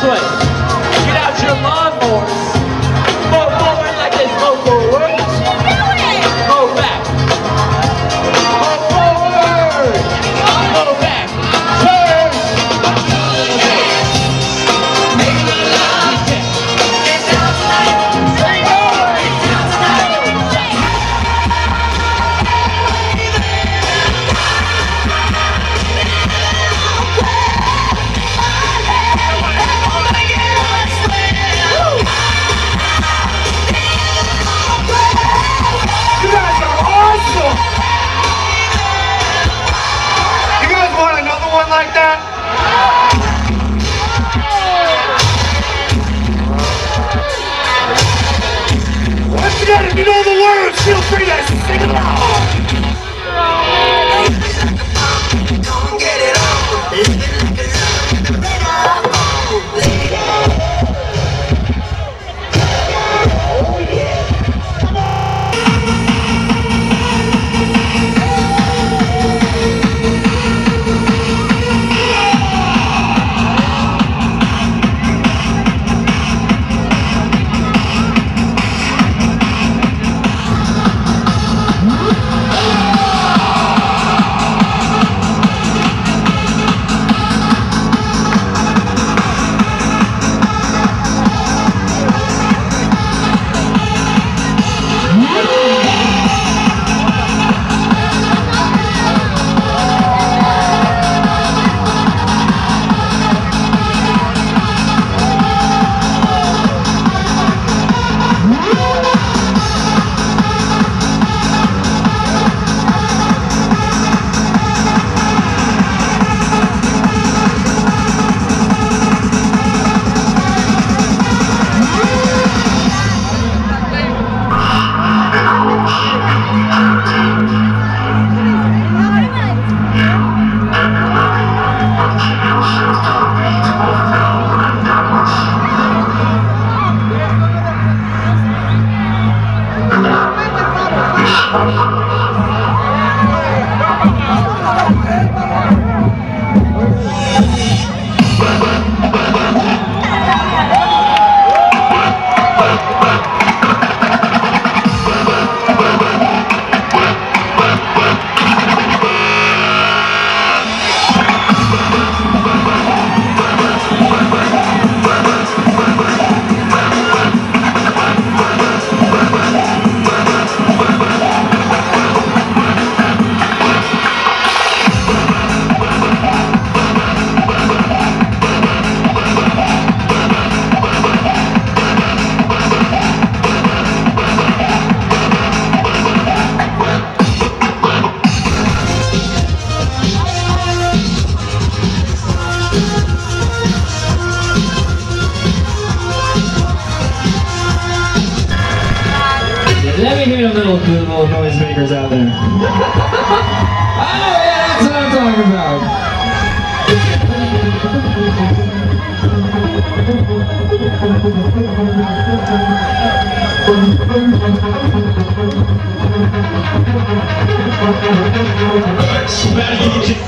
对。You know the words, feel free to sing along. Thank Let me hear the little, the little noisemakers out there. oh yeah, that's what I'm talking about. Excellent.